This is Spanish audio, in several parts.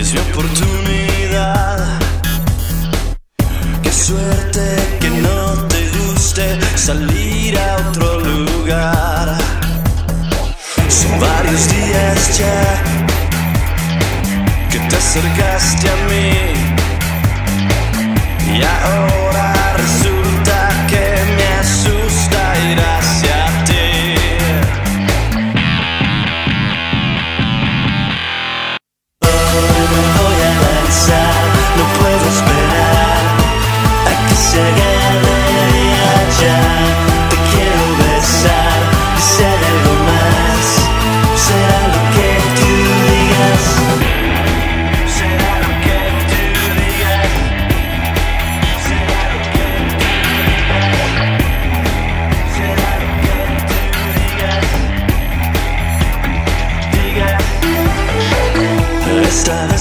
es mi oportunidad. Qué suerte que no te guste salir a otro lugar. Son varios días ya que te acercaste a mí. Oh,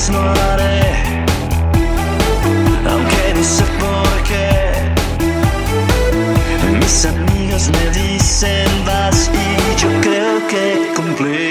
no haré, aunque no sé por qué. Mis amigos me dicen vas y yo creo que cumplí.